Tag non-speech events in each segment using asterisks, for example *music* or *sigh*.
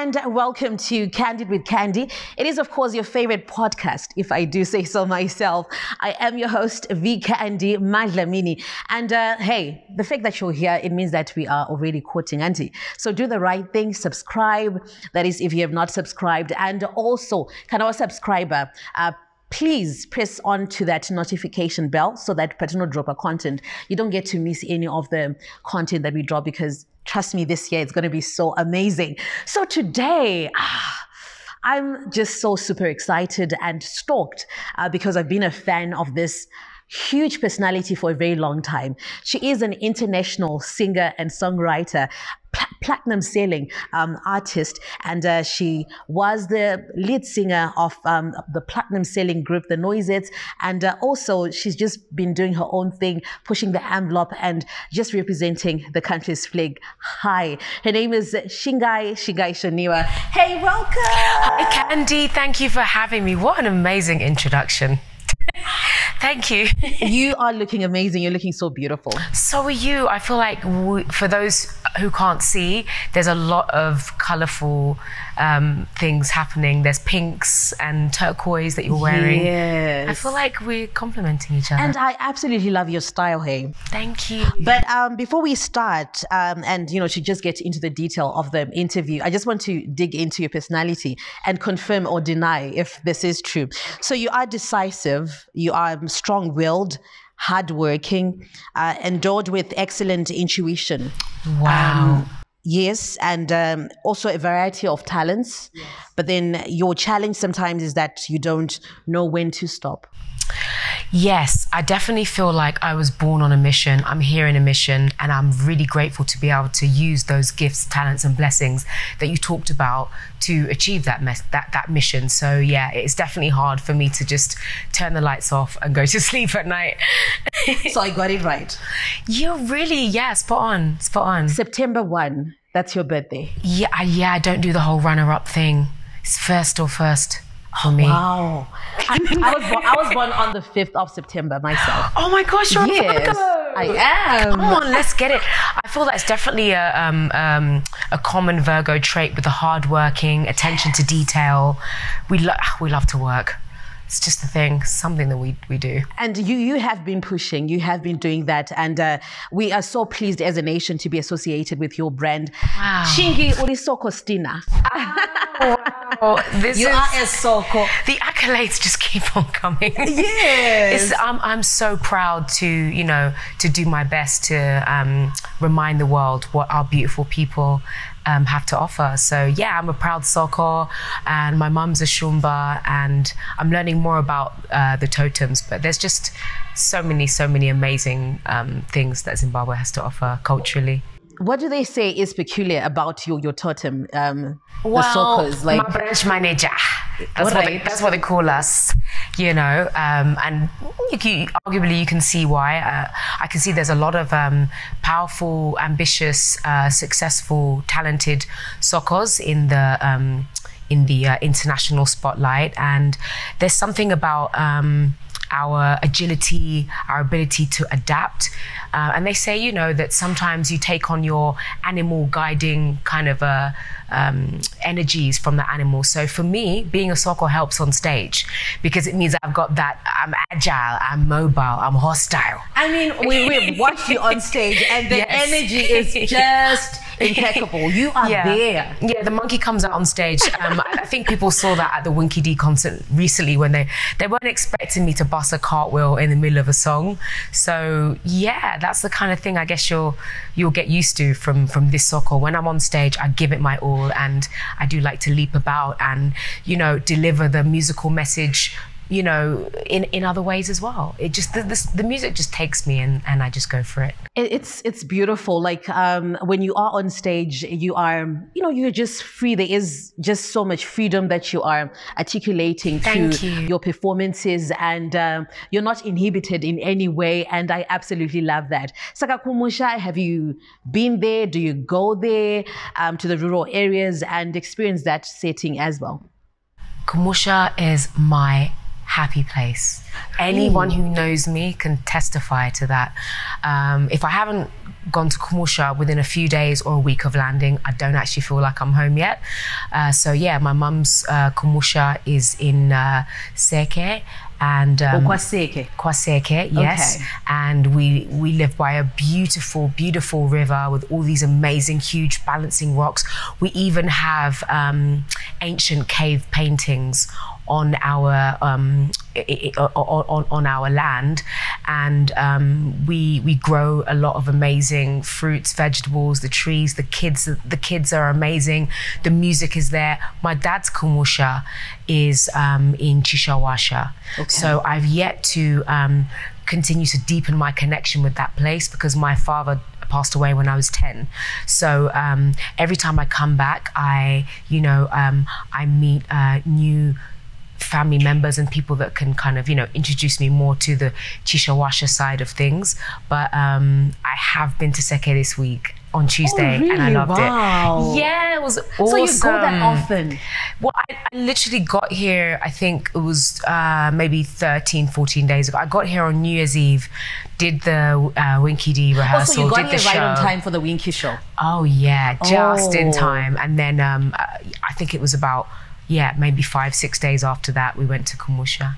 And welcome to Candid with Candy. It is, of course, your favorite podcast, if I do say so myself. I am your host, V Candy Madlamini. And uh, hey, the fact that you're here, it means that we are already quoting Auntie. So do the right thing, subscribe. That is, if you have not subscribed. And also, can our subscriber, uh, please press on to that notification bell so that Patino drop our content. You don't get to miss any of the content that we drop because trust me, this year it's going to be so amazing. So today, ah, I'm just so super excited and stoked uh, because I've been a fan of this huge personality for a very long time. She is an international singer and songwriter, pl- platinum selling um, artist, and uh, she was the lead singer of um, the platinum selling group, The Noisettes. And uh, also, she's just been doing her own thing, pushing the envelope and just representing the country's flag high. Her name is Shingai Shingai Shoniwa. Hey, welcome. Hi, Candy. Thank you for having me. What an amazing introduction. Thank you. *laughs* you are looking amazing. You're looking so beautiful. So are you. I feel like we, for those who can't see, there's a lot of colorful um, things happening. There's pinks and turquoise that you're wearing. Yes. I feel like we're complementing each other. And I absolutely love your style, hey. Thank you. But um, before we start, um, and you know, to just get into the detail of the interview, I just want to dig into your personality and confirm or deny if this is true. So you are decisive, you are strong-willed, hardworking, uh, endowed with excellent intuition. Wow. Um, yes, and um, also a variety of talents. But then your challenge sometimes is that you don't know when to stop. Yes, I definitely feel like I was born on a mission. I'm here in a mission, and I'm really grateful to be able to use those gifts, talents, and blessings that you talked about to achieve that mes- that that mission. So yeah, it's definitely hard for me to just turn the lights off and go to *laughs* sleep at night. so I got it right. *laughs* You're really yeah, spot on, spot on. September one. That's your birthday. Yeah, I, yeah. I don't do the whole runner-up thing. It's first or first for me. Wow. I, I was born, I was born on the 5th of September myself. *gasps* Oh my gosh, you're yes, a Virgo. I am. Come on, let's get it. I feel that's definitely a um, um, a common Virgo trait with the hardworking, attention to detail. We lo- we love to work. It's just the thing, something that we, we do. And you you have been pushing, you have been doing that, and uh, we are so pleased as a nation to be associated with your brand. Wow. Shingi Urisoko Stina. Oh, *laughs* this You is, are a Soko. the accolades just keep on coming. Yes. I'm, I'm so proud to, you know, to do my best to um, remind the world what our beautiful people um, have to offer. So yeah, I'm a proud Soko, and my mum's a Shumba, and I'm learning more about uh, the totems. But there's just so many, so many amazing um, things that Zimbabwe has to offer culturally. What do they say is peculiar about your your totem? Um, the Well, Sokos, like my branch manager. That's what, they, that's what they call us, you know. Um, and you can, arguably, you can see why. Uh, I can see there's a lot of um, powerful, ambitious, uh, successful, talented sokos in the um, in the uh, international spotlight, and there's something about. Our agility, our ability to adapt. Uh, and they say, you know, that sometimes you take on your animal guiding kind of uh, um, energies from the animal. So for me, being a Soko helps on stage because it means I've got that, I'm agile, I'm mobile, I'm hostile. I mean, we, we've watched you on *laughs* stage, and the Yes. energy is just *laughs* *laughs* impeccable. You are yeah. there. Yeah, the monkey comes out on stage. Um, I *laughs* think people saw that at the Winky D concert recently when they they weren't expecting me to bust a cartwheel in the middle of a song. So yeah, that's the kind of thing I guess you'll you'll get used to from from this Soko. When I'm on stage, I give it my all, and I do like to leap about and you know deliver the musical message. You know, in, in other ways as well. It just the, the, the music just takes me and, and I just go for it. It- It's it's beautiful. Like um, when you are on stage, you are you know you're just free. There is just so much freedom that you are articulating Thank to you. your performances, and um, you're not inhibited in any way. And I absolutely love that. Sakakumusha, have you been there? Do you go there um, to the rural areas and experience that setting as well? Kumusha is my happy place. Anyone who knows me can testify to that. Um, if I haven't gone to Kumusha within a few days or a week of landing, I don't actually feel like I'm home yet. Uh, so yeah, my mum's uh, Kumusha is in uh, Seke and um, Okwaseke. Kwaseke, yes. Okay. And we we live by a beautiful, beautiful river with all these amazing, huge balancing rocks. We even have um, ancient cave paintings on our um, on, on our land, and um, we we grow a lot of amazing fruits, vegetables, the trees, the kids. The kids are amazing. The music is there. My dad's kumusha is um, in Chishawasha, so I've yet to um, continue to deepen my connection with that place because my father passed away when I was 10. So um, every time I come back, I, you know, um, I meet uh, new family members and people that can kind of, you know, introduce me more to the Chishawasha side of things. But um, I have been to Seke this week on Tuesday and I really? loved Wow. it. Yeah, it was awesome. So you go that often? Well, I, I literally got here, I think it was uh, maybe 13, 14 days ago. I got here on New Year's Eve, did the uh, Winky D rehearsal, Also, you got did here the right show. on time for the Winky show. Oh, yeah, just in Oh. time. And then um, I think it was about, yeah, maybe five, six days after that, we went to Kumusha.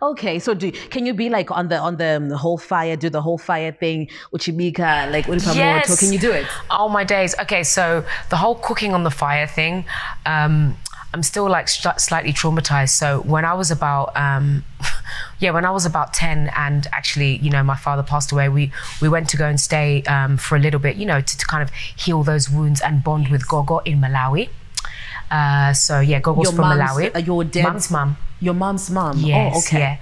Okay, so do can you be like on the on the, um, whole fire, do the whole fire thing, Uchimika, like Uripamoto? Yes. Can you do it? Oh my days. Okay, so the whole cooking on the fire thing, um, I'm still like st- slightly traumatized. So when I was about, um, *laughs* yeah, when I was about ten, and actually, you know, my father passed away. We we went to go and stay um, for a little bit, you know, to, to kind of heal those wounds and bond with Gogo in Malawi. Uh, so yeah, Gogo's Your from Malawi. uh, your dad's- mum's mum. Your mom's mom. Yes, oh, okay. yeah.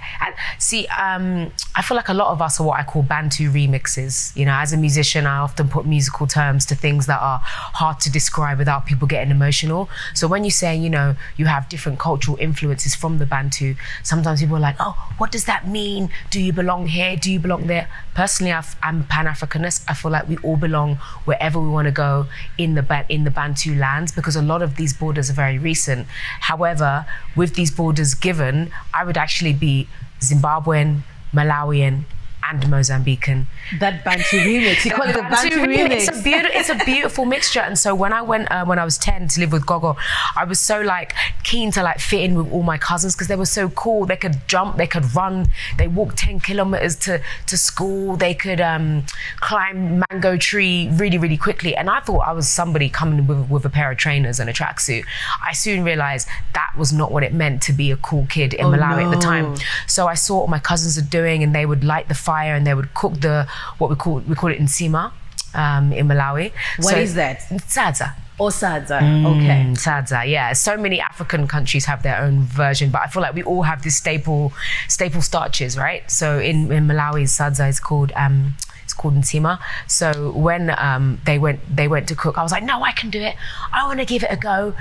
See, um, I feel like a lot of us are what I call Bantu remixes. You know, as a musician, I often put musical terms to things that are hard to describe without people getting emotional. So when you say, you know, you have different cultural influences from the Bantu, sometimes people are like, oh, what does that mean? Do you belong here? Do you belong there? Personally, I've, I'm Pan Africanist. I feel like we all belong wherever we want to go in the in the Bantu lands because a lot of these borders are very recent. However, with these borders given, I would actually be Zimbabwean, Malawian, and Mozambican. That Bantu remix. You call it a Bantu remix. It's a beautiful, it's a beautiful mixture. And so when I went uh, when I was ten to live with Gogo, I was so like keen to like fit in with all my cousins because they were so cool. They could jump, they could run, they walked ten kilometers to to school. They could um, climb mango tree really really quickly. And I thought I was somebody coming with with a pair of trainers and a tracksuit. I soon realized that was not what it meant to be a cool kid in Malawi at the time. So I saw what my cousins are doing, and they would light the fire and they would cook the what we call we call it insima um, in Malawi. What so, is that? Sadza. Osadza. Mm. Okay. Sadza, yeah. So many African countries have their own version, but I feel like we all have this staple staple starches, right? So in, in Malawi, Sadza is called um, it's called Nsima. So when um, they went they went to cook, I was like, no, I can do it. I want to give it a go.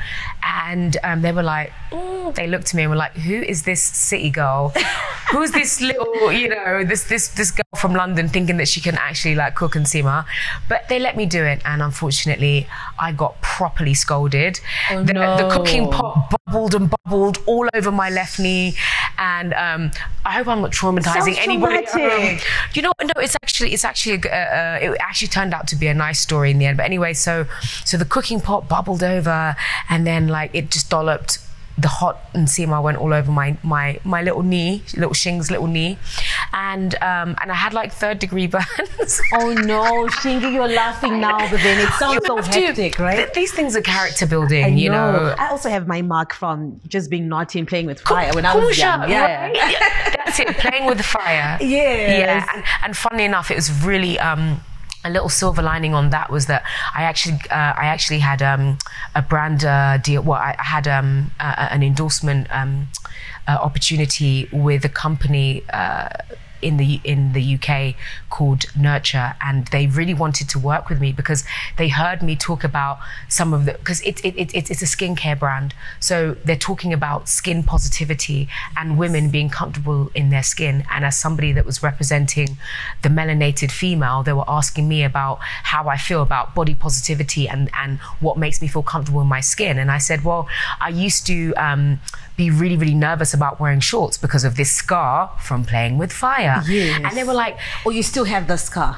And um, they were like, mm. They looked at me and were like, who is this city girl? *laughs* Who's this little, you know, this this this girl from London thinking that she can actually like cook and simmer?" But they let me do it, and unfortunately, I got properly scolded. Oh, the, the cooking pot bubbled and bubbled all over my left knee, and um, I hope I'm not traumatizing anybody. traumatic. You know, no, it's actually it's actually uh, uh, it actually turned out to be a nice story in the end. But anyway, so so the cooking pot bubbled over, and then like it just dolloped. The hot and nsima went all over my my my little knee, little shing's little knee, and um, and I had like third degree *laughs* burns. Oh no, Shingy, you're laughing now, but then it sounds so have to- hectic, right? th- these things are character building, I you know. I also have my mark from just being naughty and playing with fire when I was young. Yeah. right? That's it, playing with the fire. *laughs* Yes. Yeah. And, and funnily enough, it was really um, a little silver lining on that was that I actually uh, I actually had um, a brand uh, deal. Well, I, I had um, uh, an endorsement um, uh, opportunity with a company. In the in the UK called Nurture, and they really wanted to work with me because they heard me talk about some of the because it, it, it, it's it's a skincare brand, so they're talking about skin positivity and women being comfortable in their skin. And as somebody that was representing the melanated female, they were asking me about how I feel about body positivity and and what makes me feel comfortable in my skin. And I said, well, I used to um, be really, really nervous about wearing shorts because of this scar from playing with fire. Yes. And they were like, Oh, you still have the scar?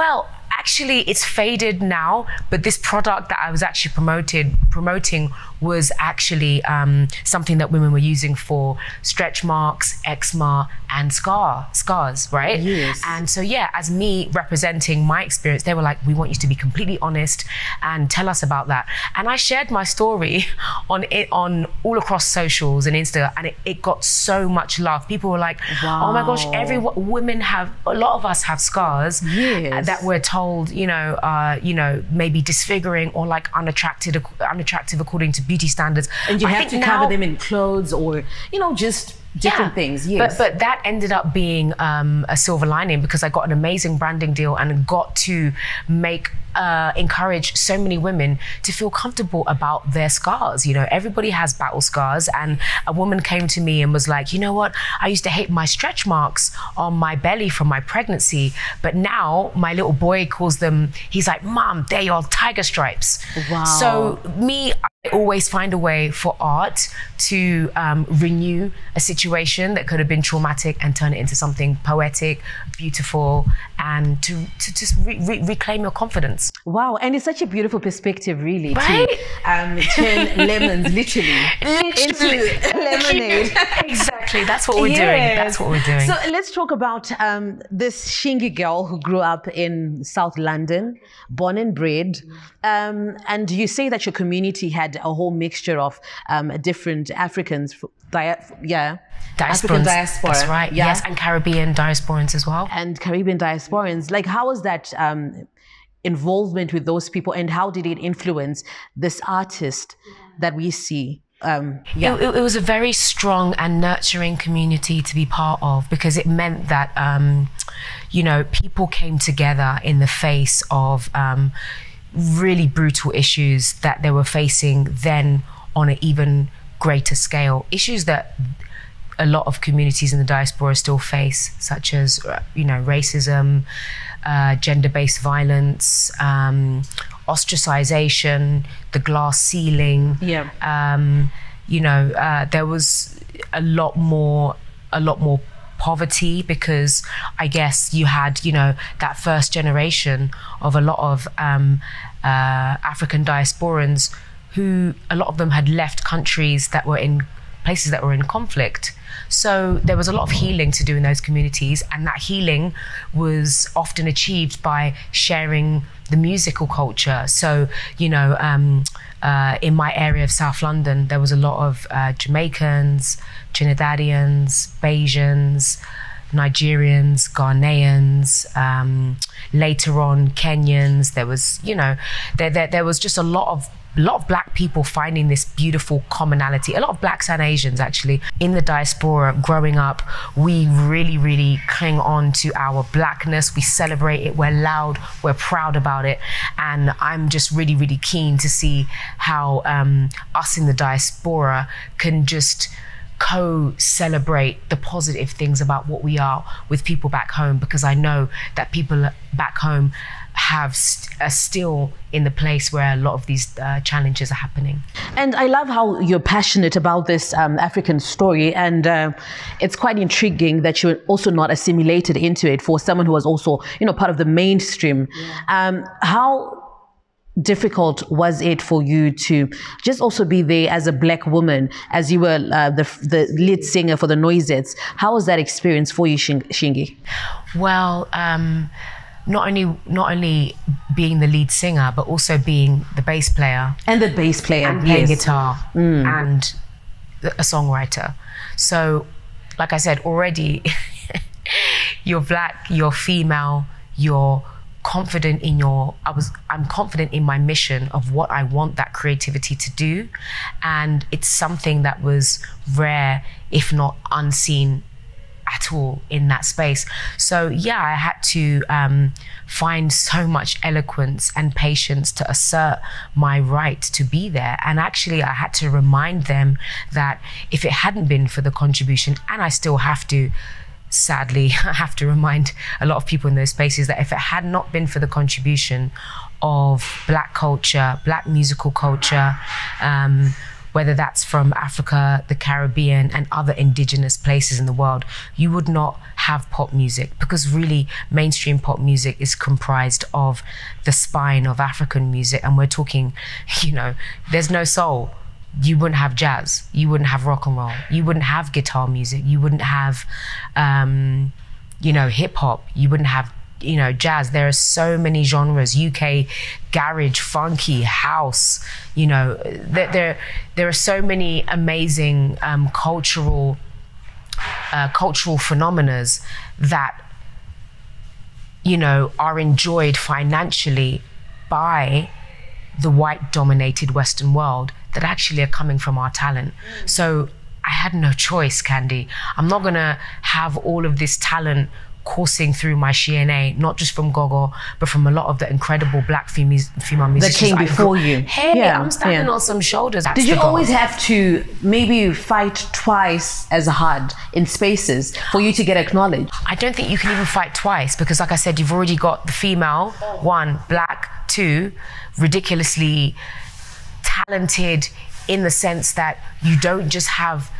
well, actually, it's faded now, but this product that I was actually promoted promoting was actually um, something that women were using for stretch marks, eczema, and scar scars, right? Yes. And so, yeah, as me representing my experience, they were like, "We want you to be completely honest and tell us about that." And I shared my story *laughs* on it on all across socials and Insta, and it, it got so much love. People were like, "Oh my gosh, every women have a lot of us have scars Yes. that we're told, you know, uh, you know, maybe disfiguring or like unattractive, unattractive according to beauty standards. And you I have to think cover now- them in clothes or, you know, just different yeah. things. Yes. But but that ended up being um, a silver lining because I got an amazing branding deal and got to make uh, encourage so many women to feel comfortable about their scars. You know, everybody has battle scars, and a woman came to me and was like, you know what? I used to hate my stretch marks on my belly from my pregnancy, but now my little boy calls them. He's like, Mom, they're your tiger stripes. Wow. So me, always find a way for art to um, renew a situation that could have been traumatic and turn it into something poetic, beautiful, and to, to just re- re- reclaim your confidence. Wow, and it's such a beautiful perspective, really, Right? to um, turn *laughs* lemons literally into lemonade. *laughs* exactly. That's what we're doing. That's what we're doing. So let's talk about um, this Shingi girl who grew up in South London, born and bred. Um, and you say that your community had a whole mixture of um, different Africans. Dia- yeah. African Diasporans. diaspora. That's right. Yeah. Yes, and Caribbean diasporans as well. and Caribbean diasporans. Like, how was that um, involvement with those people, and how did it influence this artist that we see? Um, yeah, It, it- was a very strong and nurturing community to be part of because it meant that, um, you know, people came together in the face of um, really brutal issues that they were facing then on an even greater scale. Issues that a lot of communities in the diaspora still face, such as uh, you know racism, uh, gender-based violence, um, ostracization, the glass ceiling. Yeah. Um, you know, uh, there was a lot more, a lot more poverty because I guess you had, you know, that first generation of a lot of um, uh, African diasporans who a lot of them had left countries that were in places that were in conflict. So there was a lot of healing to do in those communities, and that healing was often achieved by sharing the musical culture. So, you know, um, uh, in my area of South London, there was a lot of uh, Jamaicans, Trinidadians, Bajans, Nigerians, Ghanaians, um, later on Kenyans. There was, you know, there, there, there was just a lot of a lot of black people finding this beautiful commonality. A lot of blacks and Asians actually in the diaspora growing up, we really, really cling on to our blackness. We celebrate it. We're loud. We're proud about it. And I'm just really, really keen to see how um, us in the diaspora can just co-celebrate the positive things about what we are with people back home because I know that people back home have st- are still in the place where a lot of these uh, challenges are happening. and I love how you're passionate about this um, African story, and uh, it's quite intriguing that you're also not assimilated into it for someone who was also, you know, part of the mainstream. Um, how difficult was it for you to just also be there as a black woman as you were uh, the the lead singer for the Noisettes? How was that experience for you, Shing- Shingi? Well, um, not only not only being the lead singer, but also being the bass player And the bass player, and playing yes. guitar mm. and a songwriter. So, like I said, already *laughs* you're black, you're female, you're confident in your I was I'm confident in my mission of what I want that creativity to do and it's something that was rare if not unseen at all in that space. So yeah, I had to um, find so much eloquence and patience to assert my right to be there. And actually, I had to remind them that if it hadn't been for the contribution, and I still have to. Sadly, *laughs* I have to remind a lot of people in those spaces that if it had not been for the contribution of black culture, black musical culture, um, whether that's from Africa, the Caribbean, and other indigenous places in the world, you would not have pop music because really mainstream pop music is comprised of the spine of African music. And we're talking, *laughs* you know, there's no soul. You wouldn't have jazz. You wouldn't have rock and roll. You wouldn't have guitar music. You wouldn't have, um, you know, hip hop. You wouldn't have you know jazz. There are so many genres uk garage funky house you know there there, there are so many amazing um, cultural uh, cultural phenomena that you know are enjoyed financially by the white dominated western world that actually are coming from our talent. So i had no choice candy. I'm not going to have all of this talent coursing through my Sheena, not just from Gogo, but from a lot of the incredible black female, female musicians. That came before you. Hey, yeah, I'm standing yeah. on some shoulders. Did you always have to maybe fight twice as hard in spaces for you to get acknowledged? I don't think you can even fight twice because, like I said, you've already got the female, one, black, two, ridiculously talented in the sense that you don't just have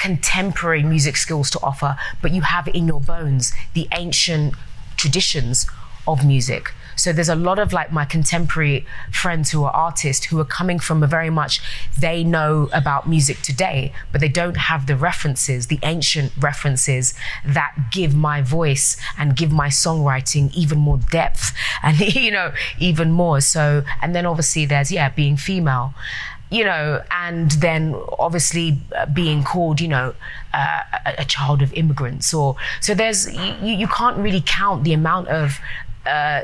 contemporary music skills to offer, but you have in your bones the ancient traditions of music. So there's a lot of like my contemporary friends who are artists who are coming from a very much they know about music today, but they don't have the references, the ancient references that give my voice and give my songwriting even more depth *laughs* and you know even more. So and then obviously there's yeah being female you know, and then obviously uh, being called, you know, uh, a, child of immigrants, or so there's you, you can't really count the amount of uh,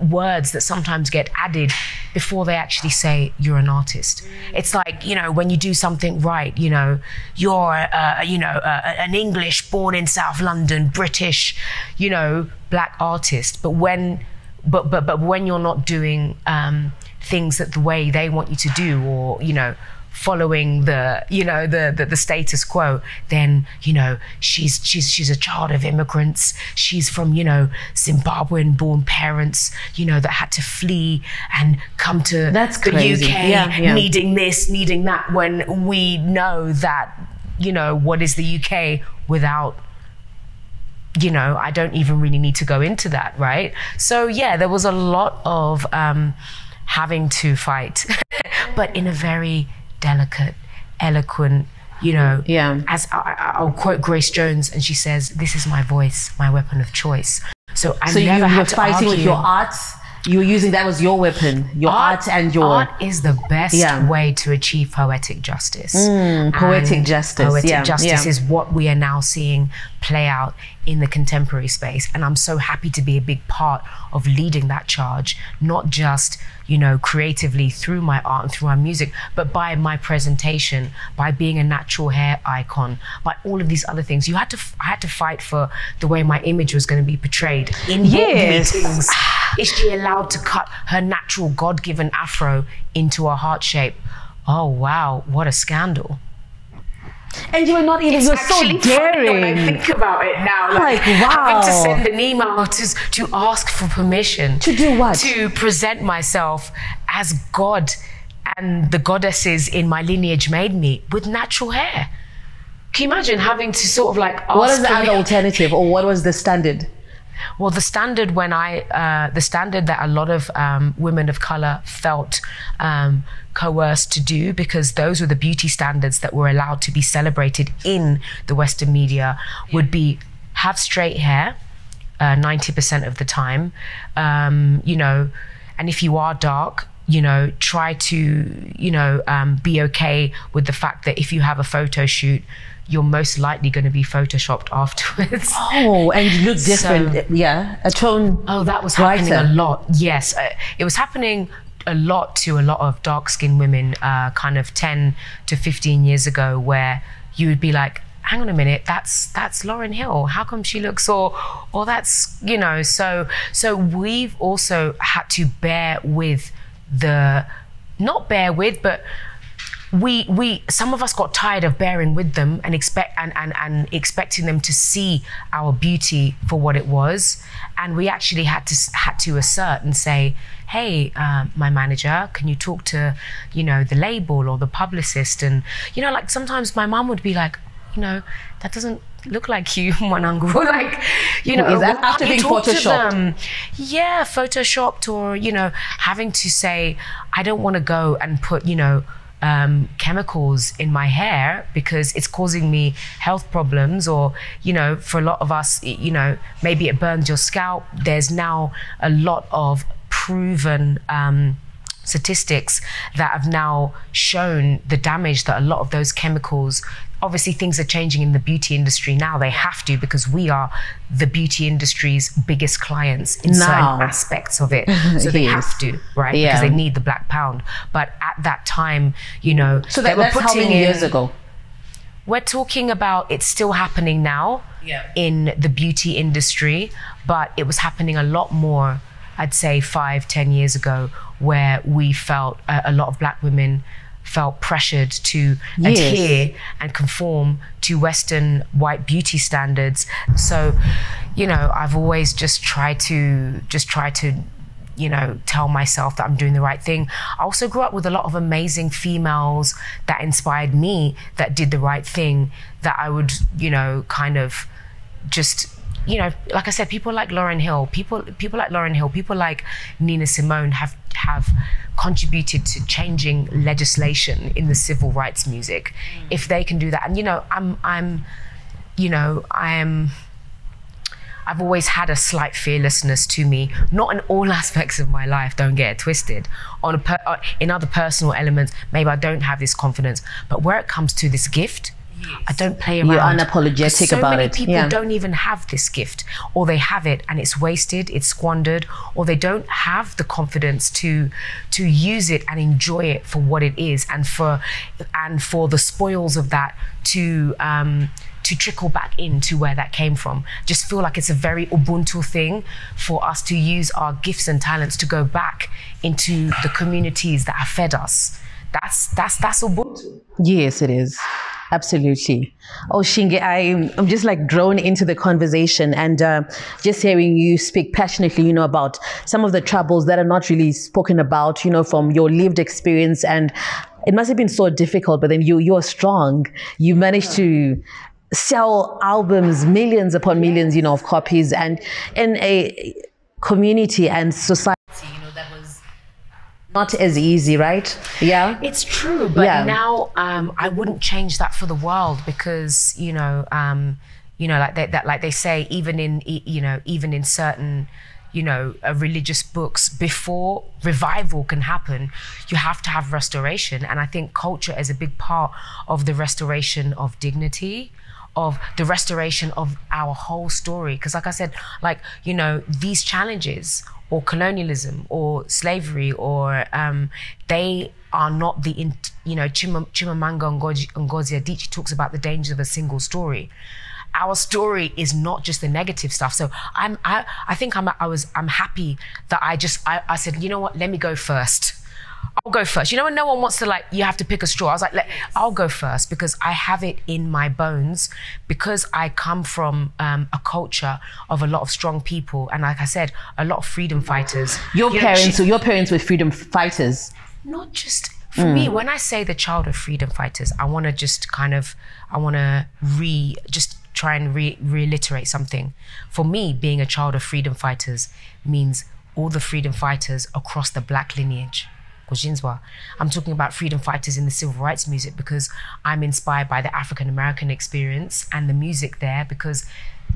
words that sometimes get added before they actually say you're an artist. It's like you know when you do something right, you know you're uh, you know uh, an English born in South London, British, you know black artist, but when but but but when you're not doing um, things that the way they want you to do or you know following the you know the, the, the status quo then you know she's she's she's a child of immigrants she's from you know zimbabwean born parents you know that had to flee and come to That's the crazy. uk yeah, yeah. needing this needing that when we know that you know what is the uk without you know, I don't even really need to go into that, right? So, yeah, there was a lot of um, having to fight, *laughs* but in a very delicate, eloquent, you know, yeah. As I, will quote Grace Jones, and she says, "This is my voice, my weapon of choice." So I so never you had were to fighting argue. with your art. you were using that was your weapon, your art, art and your art is the best yeah. way to achieve poetic justice. Mm, poetic and justice. Poetic yeah, justice yeah. is what we are now seeing play out in the contemporary space, and I'm so happy to be a big part of leading that charge, not just you know creatively through my art and through my music, but by my presentation, by being a natural hair icon, by all of these other things. You had to, I had to fight for the way my image was going to be portrayed in yes. meetings. *sighs* Is she allowed to cut her natural God given afro into a heart shape? Oh, wow, what a scandal. And you were not even, you're so daring. I think about it now, like, like wow. Having to send an email to, to ask for permission. To do what? To present myself as God and the goddesses in my lineage made me with natural hair. Can you imagine having to sort of like ask What is the other alternative or what was the standard? Well, the standard when I, uh, the standard that a lot of um, women of color felt um, coerced to do, because those were the beauty standards that were allowed to be celebrated in the Western media, would be have straight hair, uh, 90% of the time, um, you know, and if you are dark, you know, try to, you know, um, be okay with the fact that if you have a photo shoot, you're most likely going to be photoshopped *laughs* afterwards. Oh, and you look different. So, yeah, a tone. Oh, that was happening a lot. Yes, uh, it was happening a lot to a lot of dark skinned women, uh, kind of 10 to 15 years ago, where you would be like, hang on a minute that's that's Lauryn Hill how come she looks or or that's you know so so we've also had to bear with the not bear with but we we some of us got tired of bearing with them and expect and, and and expecting them to see our beauty for what it was. And we actually had to had to assert and say hey uh, my manager can you talk to you know the label or the publicist? And you know like sometimes my mom would be like you know that doesn't look like you *laughs* Mwanangu. *laughs* Like you know Is that after being photoshopped? yeah photoshopped or you know having to say i don't want to go and put you know um, chemicals in my hair because it's causing me health problems or you know for a lot of us you know maybe it burns your scalp. There's now a lot of proven um, statistics that have now shown the damage that a lot of those chemicals obviously things are changing in the beauty industry now they have to because we are the beauty industry's biggest clients in Now. certain aspects of it *laughs* so they Yes. have to right Yeah. because they need the black pound but at that time you know So they that, were that's how putting many in- years ago? we're talking about it's still happening now Yeah. in the beauty industry, but it was happening a lot more, I'd say five, ten years ago, where we felt uh, a lot of black women felt pressured to Yes. adhere and conform to Western white beauty standards. So, you know, I've always just tried to just try to you know, tell myself that I'm doing the right thing. I also grew up with a lot of amazing females that inspired me that did the right thing that I would, you know, kind of just you know, like I said, people like Lauryn Hill, people people like Lauryn Hill, people like Nina Simone have have contributed to changing legislation in the civil rights music. If they can do that, and you know, I'm I'm, you know, I am. I've always had a slight fearlessness to me, not in all *laughs* aspects of my life. Don't get it twisted. On a per, uh, in other personal elements, maybe I don't have this confidence, but where it comes to this gift, I don't play around. You're unapologetic so about many it. people Yeah. don't even have this gift, or they have it and it's wasted, it's squandered, or they don't have the confidence to to use it and enjoy it for what it is, and for and for the spoils of that to. Um, to trickle back into where that came from. Just feel like it's a very Ubuntu thing for us to use our gifts and talents to go back into the communities that have fed us. That's that's that's Ubuntu. Yes, it is. Absolutely. Oh, Shinge, I'm, just like drawn into the conversation and uh, just hearing you speak passionately, you know, about some of the troubles that are not really spoken about, you know, from your lived experience. And it must have been so difficult, but then you, you're strong. You managed to sell albums, millions upon millions, you know, of copies and in a community and society, you know, that was not as easy, right? Yeah. It's true, but Yeah. now um, I wouldn't change that for the world because you know, um, you know, like they, that, like they say, even in you know, even in certain you know uh, religious books before revival can happen you have to have restoration and i think culture is a big part of the restoration of dignity of the restoration of our whole story because like i said like you know these challenges or colonialism or slavery or um, they are not the you know Chima, chimamanda ngozi, ngozi adichie talks about the dangers of a single story. Our story is not just the negative stuff. So i'm i, I think i'm i was i'm happy that i just I, I said you know what? Let me go first I'll go first. You know when no one wants to like you have to pick a straw. I was like, I'll go first because I have it in my bones because I come from um, a culture of a lot of strong people and like I said, a lot of freedom fighters. Your You know, parents, she- so your parents were freedom fighters. not just for me when i say the child of freedom fighters i want to just kind of i want to re just try and re- reiterate something for me being a child of freedom fighters means all the freedom fighters across the black lineage I'm talking about freedom fighters in the civil rights music because I'm inspired by the African American experience and the music there because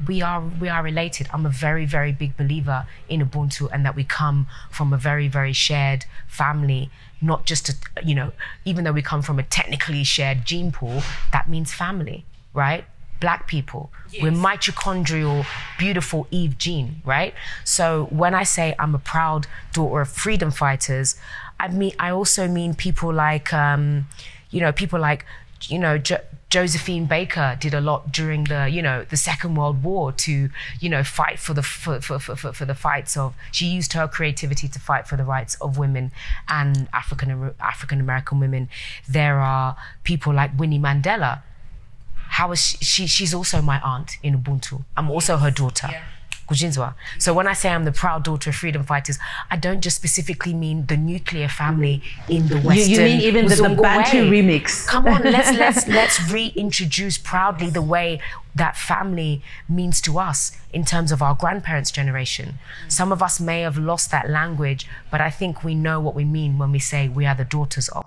we are we are related. I'm a very very big believer in Ubuntu and that we come from a very very shared family, not just a you know even though we come from a technically shared gene pool, that means family, right? Black people, we're mitochondrial, beautiful Eve gene, right? So when I say I'm a proud daughter of freedom fighters, I mean I also mean people like um, you know people like you know. Jo- Josephine Baker did a lot during the, you know, the Second World War to, you know, fight for the for, for, for, for, the fights of. She used her creativity to fight for the rights of women and African African American women. There are people like Winnie Mandela. How is she, she? She's also my aunt in Ubuntu. I'm also her daughter. Yeah. So when I say I'm the proud daughter of freedom fighters, I don't just specifically mean the nuclear family in the Western. You, you mean even the, the Bantu way. remix? Come on, let's *laughs* let's let's reintroduce proudly the way that family means to us in terms of our grandparents' generation. Some of us may have lost that language, but I think we know what we mean when we say we are the daughters of.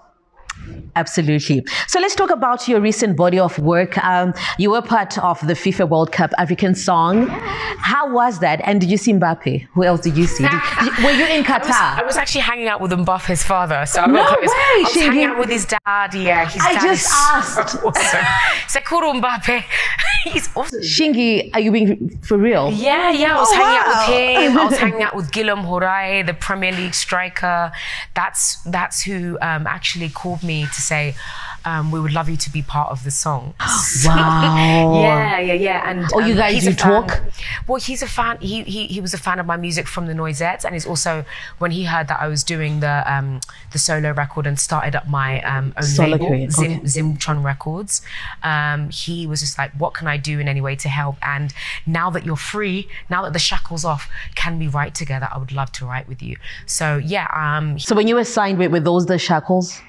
Absolutely. So let's talk about your recent body of work. Um, you were part of the FIFA World Cup African Song. How was that? And did you see Mbappe? Who else did you see? Did, *laughs* were you in Qatar? I was, I was, actually hanging out with Mbappe's father. So I'm no way, I was hanging out with his dad. Yeah, his I dad just asked. *laughs* Awesome. Sekuru Mbappe. He's awesome. Shingi, are you being for real? Yeah, yeah. I was oh, hanging wow. out with him. I was *laughs* hanging out with Guillaume Hoarau, the Premier League striker. That's that's who um, actually called me to say, um, we would love you to be part of the song. *gasps* wow. *laughs* yeah, yeah, yeah. And oh, um, you guys do talk? Well, he's a fan. He, he he was a fan of my music from the Noisettes, and he's also when he heard that I was doing the um, the solo record and started up my um, own Solo label, okay. Zim, Zimtron Records. Um, he was just like, "What can I do in any way to help?" And now that you're free, now that the shackles off, can we write together? I would love to write with you. So yeah. Um, so when you were signed with, with those the shackles.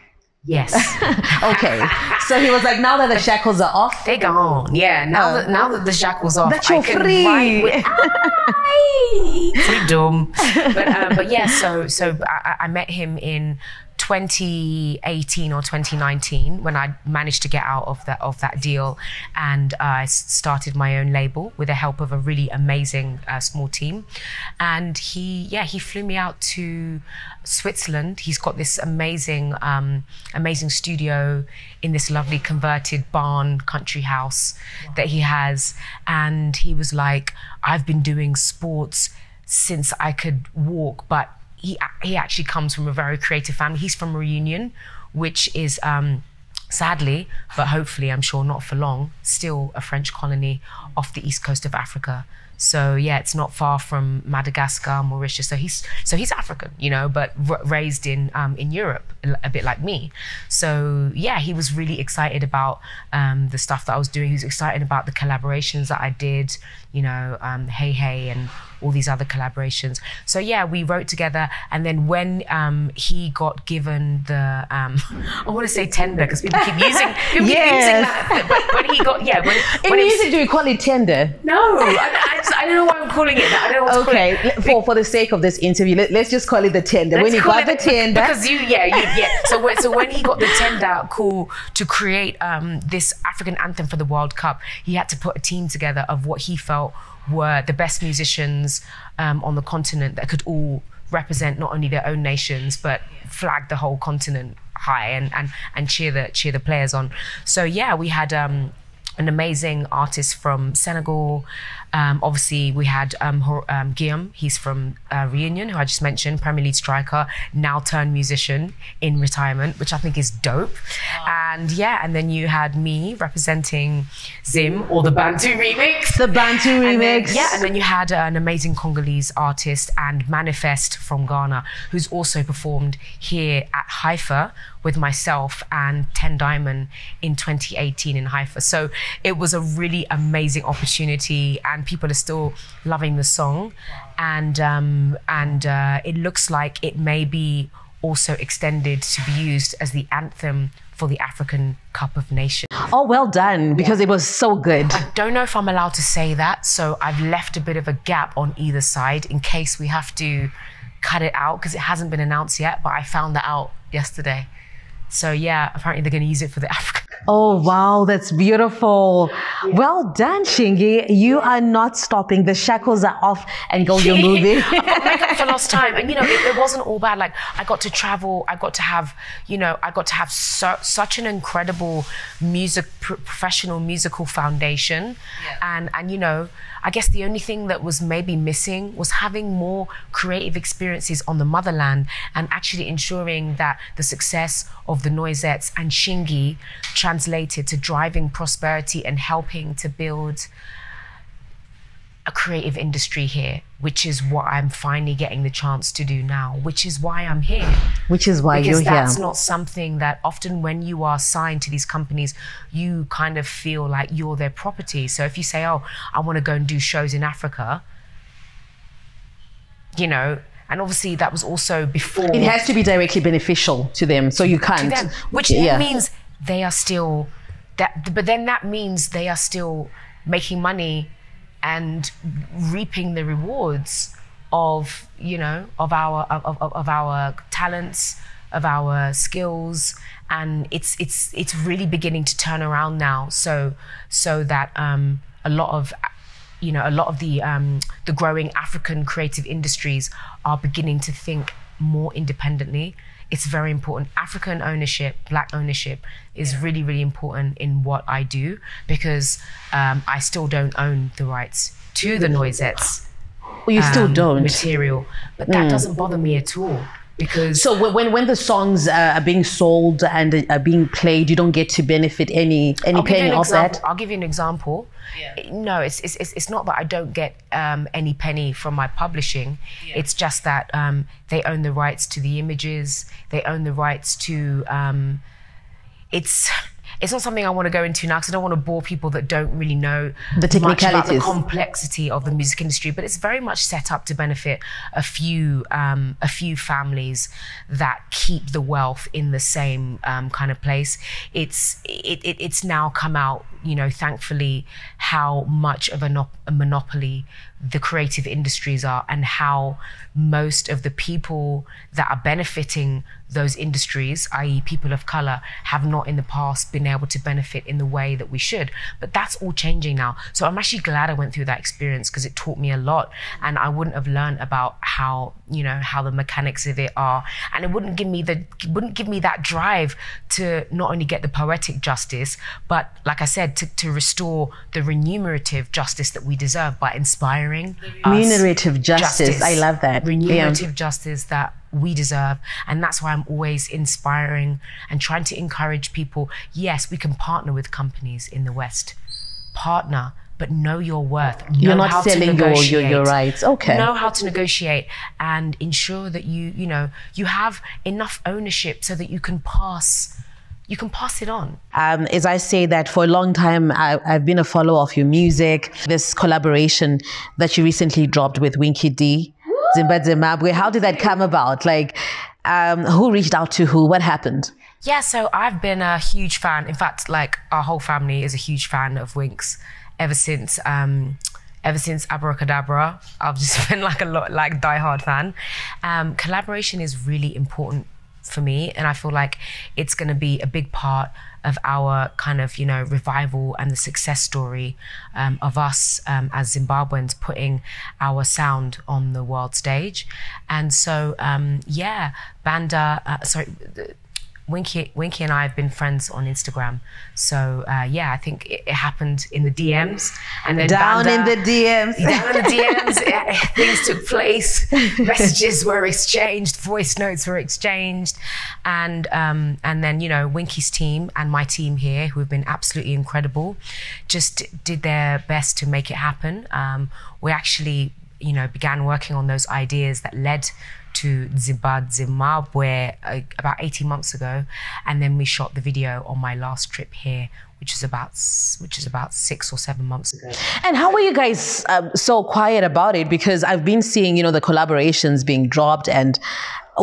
Yes. *laughs* okay. So he was like, now that the shackles are off, they're gone. Yeah. Now that now that the shackles off, that you're free. With, *laughs* freedom. But um, but yeah. So so I, I met him in 2018 or 2019 when I managed to get out of that of that deal, and I started my own label with the help of a really amazing uh, small team. And he, yeah, he flew me out to Switzerland. He's got this amazing, um, amazing studio in this lovely converted barn country house wow. that he has, and he was like, "I've been doing sports." since I could walk, but he he actually comes from a very creative family. He's from Reunion, which is um, sadly, but hopefully, I'm sure not for long, still a French colony off the east coast of Africa. So yeah, it's not far from Madagascar, Mauritius. So he's so he's African, you know, but r- raised in um, in Europe, a bit like me. So yeah, he was really excited about um, the stuff that I was doing. He was excited about the collaborations that I did, you know, um, Hey Hey and all these other collaborations. So yeah, we wrote together, and then when um, he got given the, um, *laughs* I want to say tender because people keep using, people yes. keep using that. But when he got, yeah, when, *laughs* in when music, was, do we call it tender? No, I, I, I, don't know why I'm calling it that. I don't know okay, for for the sake of this interview, let, us just call it the tender. Let's when he got the tender, because you, yeah, you, yeah. So when, so when he got the tender call to create um, this African anthem for the World Cup, he had to put a team together of what he felt were the best musicians um, on the continent that could all represent not only their own nations but flag the whole continent high and and and cheer the cheer the players on. So yeah, we had. Um, an amazing artist from Senegal. Um, obviously, we had um, um, Guillaume. He's from uh, Reunion, who I just mentioned, Premier League striker, now turned musician in retirement, which I think is dope. Wow. And yeah, and then you had me representing Zim or the Bantu remix. The Bantu remix. Then, yeah, and then you had uh, an amazing Congolese artist and Manifest from Ghana, who's also performed here at HIFA with myself and Ten Diamond in 2018 in HIFA. So it was a really amazing opportunity, and people are still loving the song. And um, and uh, it looks like it may be also extended to be used as the anthem for the African Cup of Nations. Oh, well done, because it was so good. I don't know if I'm allowed to say that, so I've left a bit of a gap on either side in case we have to cut it out because it hasn't been announced yet, but I found that out yesterday. So yeah, apparently they're going to use it for the *laughs* African. Oh wow, that's beautiful. Yeah. Well done, Shingi. You are not stopping. The shackles are off, and go your *laughs* movie. I've got make *laughs* up for lost time, and you know it, it, wasn't all bad. Like I got to travel. I got to have, you know, I got to have so, such an incredible music, professional musical foundation, yeah. and and you know. I guess the only thing that was maybe missing was having more creative experiences on the motherland and actually ensuring that the success of the Noisettes and Shingi translated to driving prosperity and helping to build a creative industry here, which is what I'm finally getting the chance to do now, which is why I'm here. Which is why because you're that's not something that often when you are signed to these companies, you kind of feel like you're their property. So if you say, oh, I want to go and do shows in Africa, you know, and obviously that was also before it has to be directly beneficial to them, so you can't. them, which yeah. means they are still that. But then that means they are still making money and reaping the rewards of you know of our of, of, of our talents of our skills. And it's it's it's really beginning to turn around now. So so that um a lot of you know a lot of the um the growing african creative industries are beginning to think more independently it's very important. African ownership black ownership is really really important in what i do because um, i still don't own the rights to the noisettes Well, you still um, don't. material but that doesn't bother me at all because So when- when when the songs uh, are being sold and uh, are being played, you don't get to benefit any any I'll penny an of that. I'll give you an example. No, it's, it's, it's it's not that I don't get um, any penny from my publishing. It's just that um, they own the rights to the images. They own the rights to. Um, it's it's not something I want to go into now because I don't want to bore people that don't really know The much about the complexity of the music industry. But it's very much set up to benefit a few um, a few families that keep the wealth in the same um, kind of place. It's it, it, it's now come out, you know, thankfully, how much of a, a monopoly the creative industries are and how most of the people that are benefiting those industries, i.e., people of color, have not in the past been able to benefit in the way that we should. But that's all changing now. So I'm actually glad I went through that experience because it taught me a lot. And I wouldn't have learned about how, you know, how the mechanics of it are. And it wouldn't give me the wouldn't give me that drive to not only get the poetic justice, but like I said, to, to restore the remunerative justice that we deserve by inspiring us Remunerative justice. I love that. Yeah. remunerative justice that we deserve. And that's why I'm always inspiring and trying to encourage people. Yes, we can partner with companies in the West. Partner, but know your worth. You're Know not how to selling your, your your rights. Okay. Know how to negotiate and ensure that you, you know, you have enough ownership so that you can pass you can pass it on. Um, as I say that for a long time, I, I've been a follower of your music. This collaboration that you recently dropped with Winky D, Zimbabwe, Zimbabwe. How did that come about? Like, um, who reached out to who? What happened? Yeah, so I've been a huge fan. In fact, like our whole family is a huge fan of Winks ever since um ever since Abracadabra. I've just *laughs* been like a lot like diehard fan. Um, collaboration is really important for me and I feel like it's going to be a big part of our kind of you know revival and the success story um, of us um, as Zimbabweans putting our sound on the world stage. And so um, yeah Banda uh, sorry Winky, Winky and I have been friends on Instagram. So uh, yeah, I think it, it happened in the DMs, and then Down Banda- in the DMs. down in the *laughs* DMs, eh, things took place. *laughs* Messages were exchanged, voice notes were exchanged, and um, and then you know Winky's team and my team here, who have been absolutely incredible, just did their best to make it happen. Um, we actually you know began working on those ideas that led to Zimbabwe, Zimbabwe uh, about 18 months ago, and then we shot the video on my last trip here, which is about which is about six or seven months ago. And how were you guys um, so quiet about it? Because I've been seeing, you know, the collaborations being dropped and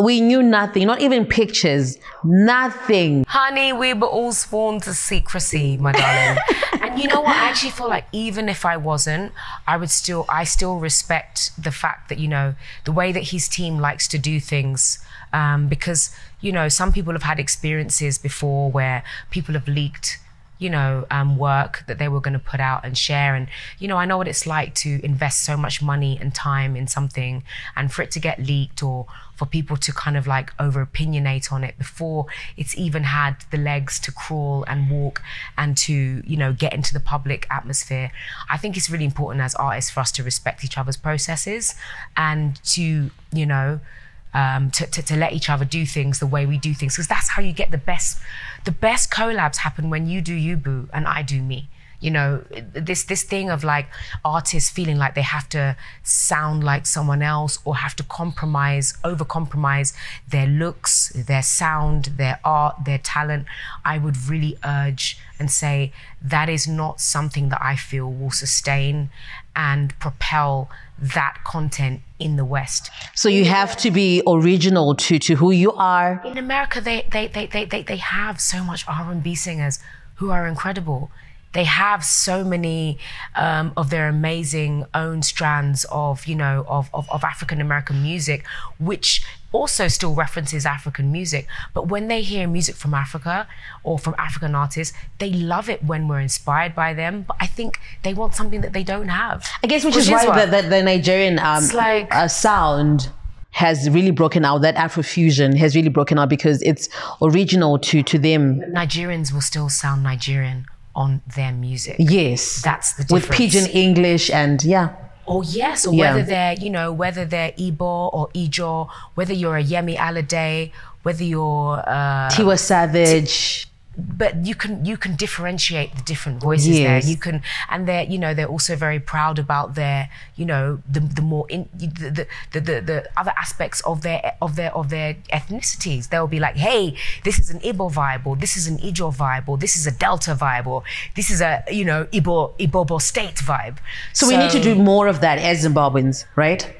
we knew nothing, not even pictures, nothing. Honey, we were all sworn to secrecy, my darling. *laughs* and you know what? I actually feel like even if I wasn't, I would still, I still respect the fact that, you know, the way that his team likes to do things. Um, because, you know, some people have had experiences before where people have leaked you know, um, work that they were going to put out and share. And, you know, I know what it's like to invest so much money and time in something and for it to get leaked or for people to kind of like over opinionate on it before it's even had the legs to crawl and walk and to, you know, get into the public atmosphere. I think it's really important as artists for us to respect each other's processes and to, you know, um, to, to, to let each other do things the way we do things because that's how you get the best the best collabs happen when you do you boo and I do me you know this this thing of like artists feeling like they have to sound like someone else or have to compromise over compromise their looks their sound their art their talent i would really urge and say that is not something that i feel will sustain and propel that content in the West. So you have to be original to, to who you are. In America, they, they, they, they, they, they have so much R&B singers who are incredible. They have so many um, of their amazing own strands of, you know, of, of, of African American music, which also still references African music. But when they hear music from Africa or from African artists, they love it when we're inspired by them. But I think they want something that they don't have. I guess which, which is, is why the, the, the, Nigerian um, like, uh, sound has really broken out. That Afrofusion has really broken out because it's original to to them. Nigerians will still sound Nigerian on their music. Yes, that's the difference. With pidgin English and yeah or yes, or yeah. whether they're, you know, whether they're Igbo or Ijo, whether you're a Yemi Alade, whether you're uh, Tiwa Savage. T- but you can you can differentiate the different voices yes. there. You can, and they're you know they're also very proud about their you know the the more in, the, the, the the other aspects of their of their of their ethnicities. They'll be like, hey, this is an Igbo vibe, or this is an Ijo vibe, or this is a Delta vibe, or this is a you know Igbo Ibobo state vibe. So, so we need to do more of that as Zimbabweans, right?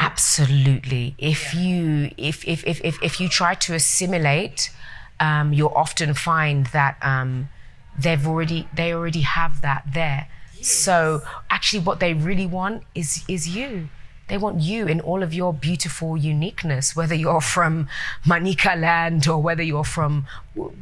Absolutely. If you if if if if, if you try to assimilate um, you'll often find that um, they've already they already have that there. So actually, what they really want is is you. They want you in all of your beautiful uniqueness, whether you're from Manicaland or whether you're from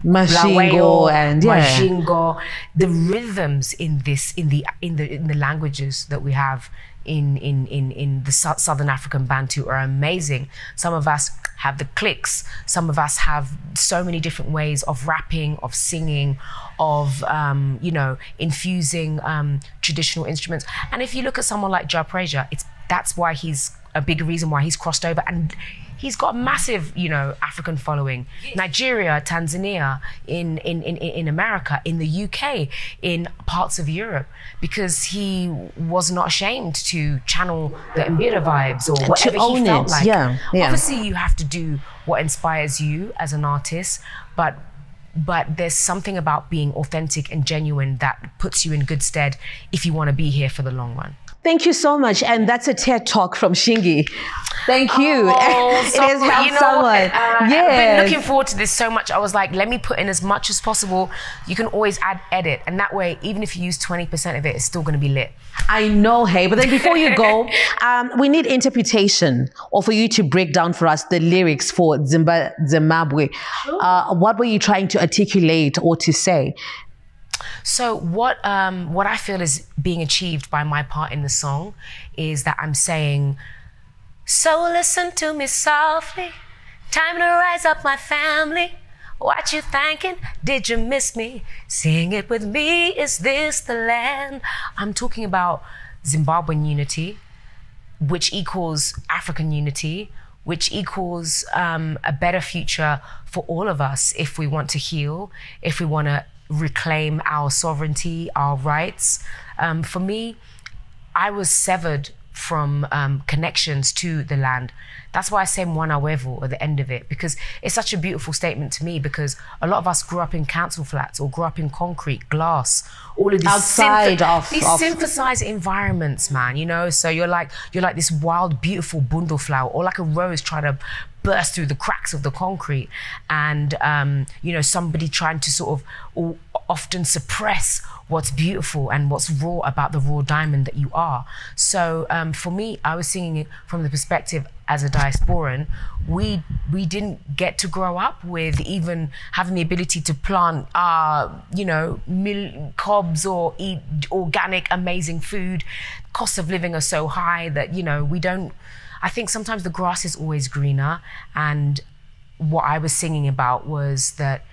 Masvingo and yeah. Masvingo. The rhythms in this, in the in the in the languages that we have in in in in the Southern African Bantu are amazing. Some of us have the clicks. Some of us have so many different ways of rapping, of singing, of um, you know infusing um, traditional instruments. And if you look at someone like Jah Prayzah, it's that's why he's a big reason why he's crossed over and he's got a massive, you know, African following. Nigeria, Tanzania, in, in, in, in America, in the UK, in parts of Europe, because he was not ashamed to channel the Mbira vibes or whatever he felt it. like. Yeah, yeah. Obviously, you have to do what inspires you as an artist, but but there's something about being authentic and genuine that puts you in good stead if you want to be here for the long run. Thank you so much. And that's a TED talk from Shingi. Thank you. Oh, *laughs* it has helped you know, someone. Uh, yes. I've been looking forward to this so much. I was like, let me put in as much as possible. You can always add edit. And that way, even if you use 20% of it, it's still going to be lit. I know, hey. But then before you go, *laughs* um, we need interpretation or for you to break down for us the lyrics for Zimbabwe. Uh, what were you trying to articulate or to say? So what um, what I feel is being achieved by my part in the song is that I'm saying, so listen to me softly, time to rise up my family. What you thinking? Did you miss me? Sing it with me. Is this the land? I'm talking about Zimbabwean unity, which equals African unity, which equals um, a better future for all of us if we want to heal, if we want to reclaim our sovereignty, our rights. Um, for me, I was severed from um, connections to the land. That's why I say Mwana Wevhu at the end of it, because it's such a beautiful statement to me because a lot of us grew up in council flats or grew up in concrete, glass, all of these outside synthe- of these of synthesized environments, man, you know? So you're like you're like this wild, beautiful bundle flower, or like a rose trying to burst through the cracks of the concrete. And um, you know somebody trying to sort of often suppress what's beautiful and what's raw about the raw diamond that you are. So um, for me i was singing it from the perspective as a diasporan, we we didn't get to grow up with even having the ability to plant uh, you know, mil- cobs or eat organic, amazing food. Costs of living are so high that, you know, we don't I think sometimes the grass is always greener. And what I was singing about was that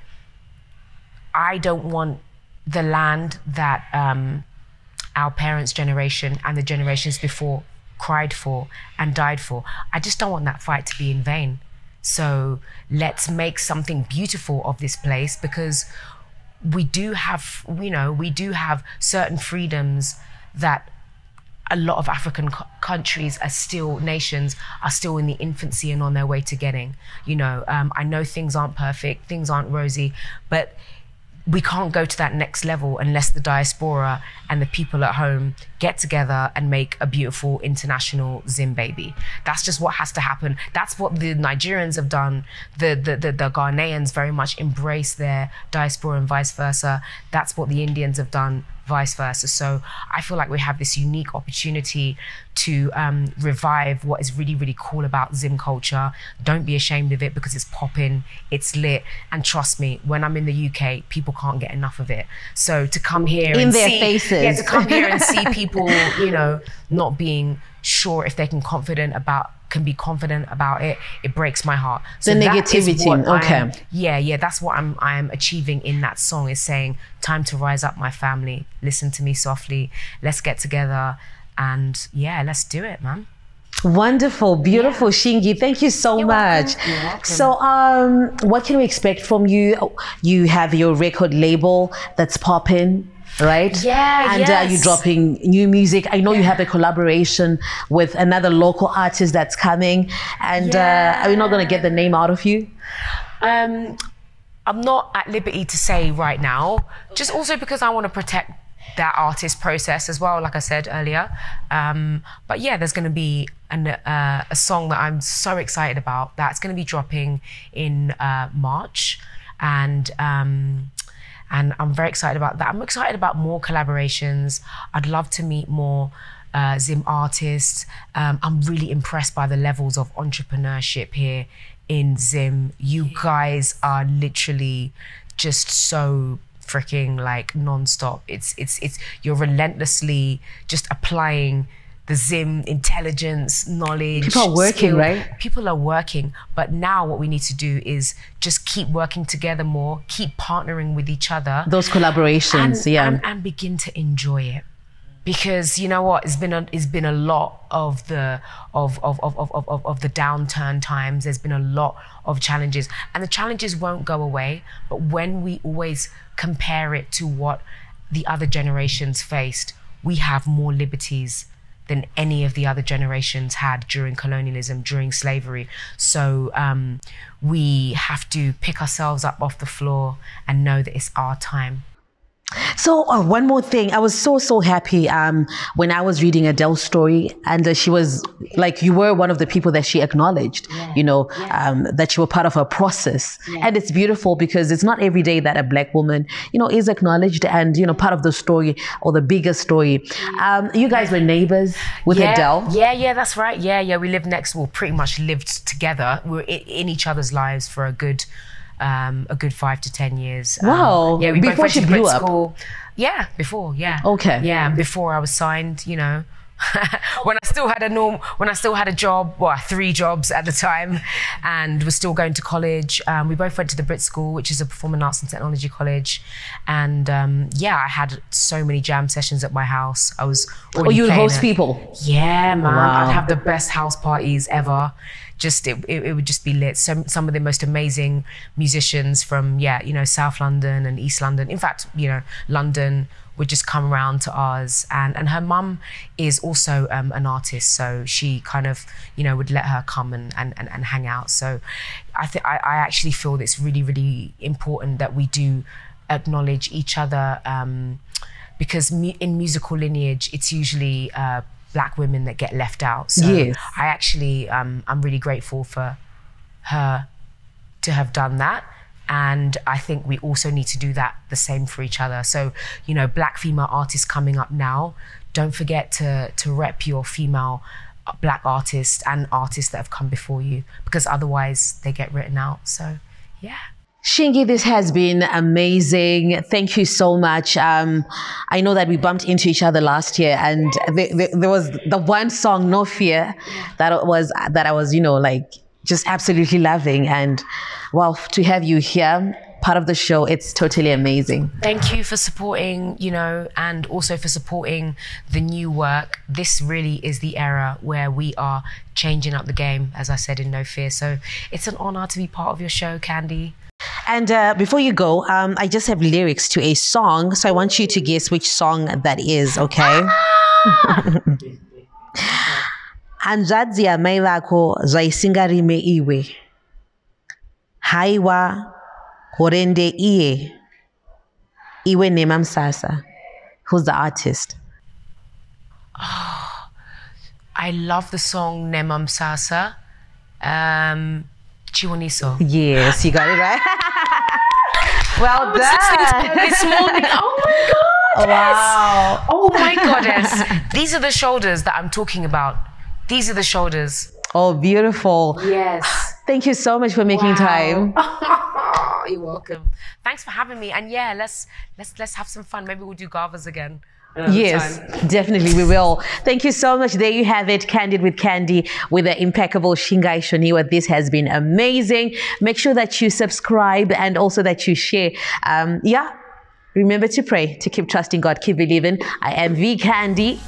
I don't want the land that um, our parents' generation and the generations before cried for and died for. I just don't want that fight to be in vain. So let's make something beautiful of this place because we do have, you know, we do have certain freedoms that a lot of African co- countries are still nations are still in the infancy and on their way to getting. You know, um, I know things aren't perfect, things aren't rosy, but we can't go to that next level unless the diaspora and the people at home get together and make a beautiful international Zim baby. That's just what has to happen. That's what the Nigerians have done. The, the, the, the Ghanaians very much embrace their diaspora and vice versa. That's what the Indians have done vice versa. So I feel like we have this unique opportunity to um, revive what is really, really cool about Zim culture. Don't be ashamed of it because it's popping, it's lit, and trust me, when I'm in the UK, people can't get enough of it. So to come here in and their see, faces, yeah, to come here and see *laughs* people, you know, not being sure if they can confident about can be confident about it, it breaks my heart. So the negativity, okay. Am, yeah, yeah, that's what I'm I am achieving in that song is saying, time to rise up my family, listen to me softly, let's get together and yeah, let's do it, man. Wonderful, beautiful, yeah. Shingi. Thank you so You're much. So, um, what can we expect from you? You have your record label that's popping right? Yeah, And yes. uh, you're dropping new music. I know yeah. you have a collaboration with another local artist that's coming. And yeah. uh, are we not going to get the name out of you? Um, I'm not at liberty to say right now, just also because I want to protect that artist process as well, like I said earlier. Um, but yeah, there's going to be an, uh, a song that I'm so excited about that's going to be dropping in uh, March. And um, and I'm very excited about that. I'm excited about more collaborations. I'd love to meet more uh, Zim artists. Um, I'm really impressed by the levels of entrepreneurship here in Zim. You guys are literally just so freaking like nonstop. It's it's it's you're relentlessly just applying the Zim intelligence, knowledge. People are working, skill. right? People are working. But now what we need to do is just keep working together more, keep partnering with each other. Those collaborations, and, yeah. And, and, begin to enjoy it. Because you know what, it's been a it's been a lot of the of of, of, of, of, of the downturn times. There's been a lot of challenges. And the challenges won't go away. But when we always compare it to what the other generations faced, we have more liberties than any of the other generations had during colonialism, during slavery. So um, we have to pick ourselves up off the floor and know that it's our time. So uh, one more thing, I was so so happy um, when I was reading Adele's story, and uh, she was like, you were one of the people that she acknowledged, yeah. you know, yeah. um, that you were part of her process, yeah. and it's beautiful because it's not every day that a black woman, you know, is acknowledged and you know part of the story or the bigger story. Um, you guys were neighbors with Adele. Yeah, yeah, that's right. Yeah, yeah, we lived next. We pretty much lived together. We were in each other's lives for a good um, a good five to ten years. Um, wow! Um, yeah, we before she blew up. School. Yeah, before. Yeah. Okay. Yeah, before I was signed. You know. *laughs* when I still had a norm, when I still had a job, well, three jobs at the time, and was still going to college. Um, we both went to the Brit School, which is a performing arts and technology college, and um, yeah, I had so many jam sessions at my house. I was. Oh, you would host it. people. Yeah, man. Wow. I'd have the best house parties ever just it, it, it, would just be lit. Some some of the most amazing musicians from yeah, you know, South London and East London. In fact, you know, London would just come around to ours. And and her mum is also um, an artist, so she kind of you know would let her come and and, and, and hang out. So I think I actually feel that it's really really important that we do acknowledge each other. Um, because mu- in musical lineage, it's usually uh, black women that get left out. So yes. I actually, um, I'm really grateful for her to have done that. And I think we also need to do that the same for each other. So, you know, black female artists coming up now, don't forget to to rep your female black artists and artists that have come before you because otherwise they get written out. So, yeah. Shingi, this has been amazing. Thank you so much. Um, I know that we bumped into each other last year, and the, the, there was the one song, "No Fear," that was that I was, you know, like just absolutely loving. And well, to have you here, part of the show, it's totally amazing. Thank you for supporting, you know, and also for supporting the new work. This really is the era where we are changing up the game, as I said in No Fear. So it's an honor to be part of your show, Candy. And uh, before you go, um, I just have lyrics to a song, so I want you to guess which song that is, okay? *laughs* hanzvadzi yamai vako zvaisingarime iwe haiwa horende iye iwe nema msasa who's the artist oh, *sighs* I love the song Nemam Sasa. Um, Chiwoniso. yes you got it right *laughs* well done this morning. Oh my *laughs* god! wow Oh my goddess! These are the shoulders that I'm talking about. These are the shoulders. oh beautiful Yes. *gasps* thank you so much for making time *laughs* You're welcome. Thanks for having me. And yeah, let's let's let's have some fun. Maybe we'll do Gavas again. Yes, time. definitely we will. Thank you so much. There you have it, Candid with Candy with the impeccable Shingai Shoniwa. This has been amazing. Make sure that you subscribe and also that you share. Um, yeah, remember to pray, to keep trusting God, keep believing. I am V Candy.